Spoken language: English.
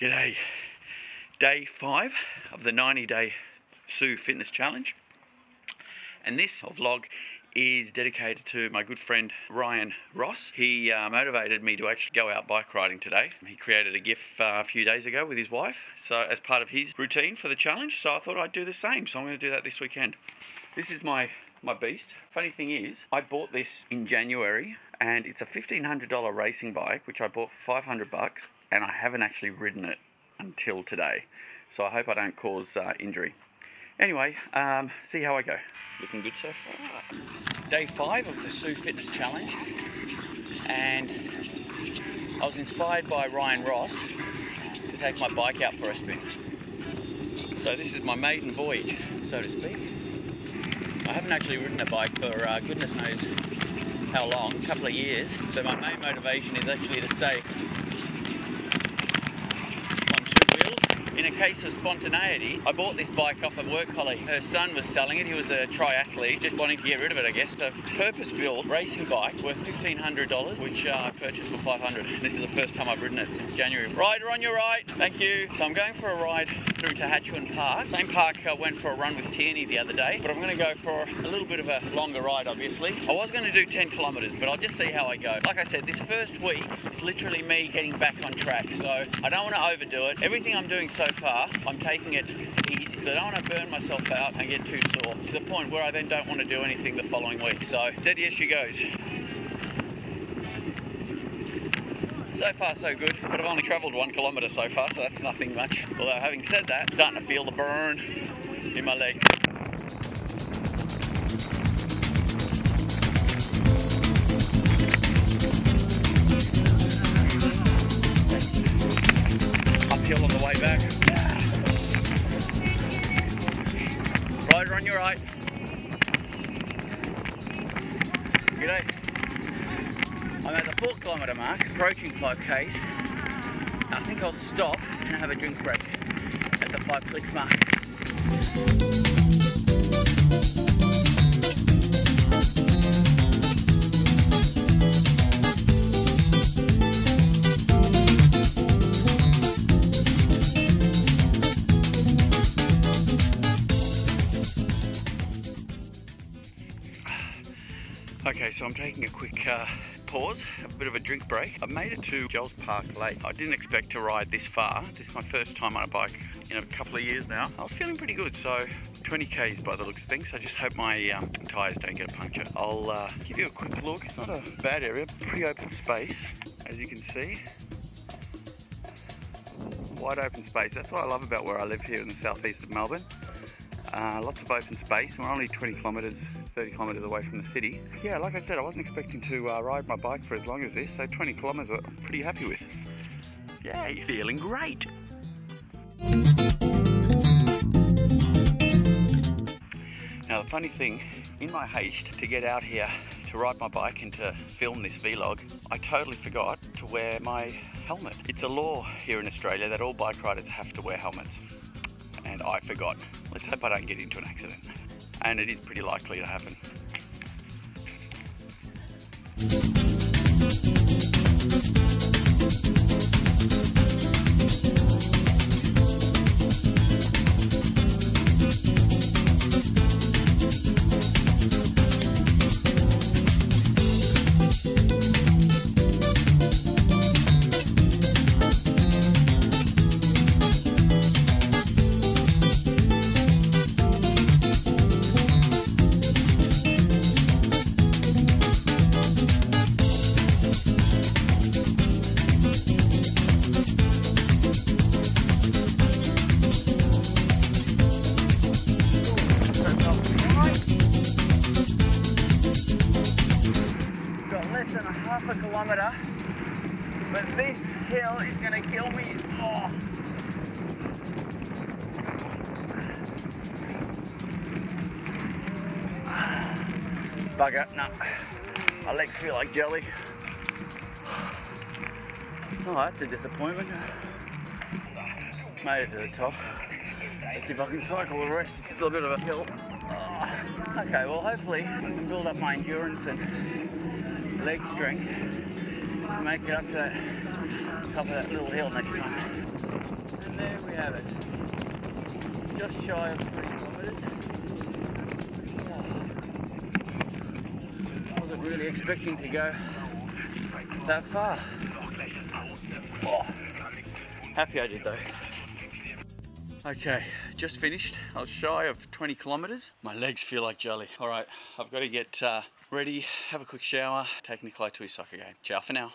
G'day. Day five of the 90 day Tsu Fitness Challenge. And this vlog is dedicated to my good friend Ryan Ross. He uh, motivated me to actually go out bike riding today. He created a GIF uh, a few days ago with his wife, so as part of his routine for the challenge. So I thought I'd do the same. So I'm going to do that this weekend. This is my my beast. Funny thing is, I bought this in January, and it's a $1,500 racing bike, which I bought for 500 bucks and I haven't actually ridden it until today. So I hope I don't cause uh, injury. Anyway, um, see how I go. Looking good so far. Day five of the Tsu Fitness Challenge, and I was inspired by Ryan Ross to take my bike out for a spin. So this is my maiden voyage, so to speak. I haven't actually ridden a bike for uh, goodness knows how long, a couple of years. So my main motivation is actually to stay in a case of spontaneity, I bought this bike off a work colleague. Her son was selling it. He was a triathlete, just wanting to get rid of it, I guess. A purpose-built racing bike worth $1,500, which uh, I purchased for $500. This is the first time I've ridden it since January. Rider on your right. Thank you. So I'm going for a ride through Tabasco Park. Same park I went for a run with Tierney the other day, but I'm going to go for a little bit of a longer ride, obviously. I was going to do 10 kilometres, but I'll just see how I go. Like I said, this first week is literally me getting back on track, so I don't want to overdo it. Everything I'm doing so far, I'm taking it easy because I don't want to burn myself out and get too sore to the point where I then don't want to do anything the following week. So steady as she goes. So far so good, but I've only travelled one kilometre so far, so that's nothing much. Although having said that, starting to feel the burn in my legs. Right. G'day. I'm at the four kilometre mark, approaching 5Ks. I think I'll stop and have a drink break at the five clicks mark. Okay, so I'm taking a quick uh, pause, a bit of a drink break. I've made it to Jells Park Lake. I didn't expect to ride this far. This is my first time on a bike in a couple of years now. I was feeling pretty good, so 20 k's by the looks of things. I just hope my um, tyres don't get a puncture. I'll uh, give you a quick look. It's not a bad area, pretty open space, as you can see. Wide open space. That's what I love about where I live here in the southeast of Melbourne. Uh, lots of open space. We're only 20 kilometres 30 kilometres away from the city. Yeah, like I said, I wasn't expecting to uh, ride my bike for as long as this, so 20 kilometres I'm pretty happy with. Yeah, you're feeling great. Now the funny thing, in my haste to get out here to ride my bike and to film this vlog, I totally forgot to wear my helmet. It's a law here in Australia that all bike riders have to wear helmets. And I forgot. Let's hope I don't get into an accident and it is pretty likely to happen. But this hill is going to kill me. Oh. Bugger, no. My legs feel like jelly. Oh, that's a disappointment. Made it to the top. Let's see if I can cycle the rest. It's still a bit of a hill. Oh. Okay, well hopefully I can build up my endurance and leg strength to make it up to that top of that little hill next time. And there we have it. Just shy of three kilometres. I wasn't really expecting to go that far. Oh, happy I did though. Okay, just finished. I was shy of 20 kilometers. My legs feel like jelly. All right, I've got to get uh, ready, have a quick shower, take Nikolai to his soccer game. Ciao for now.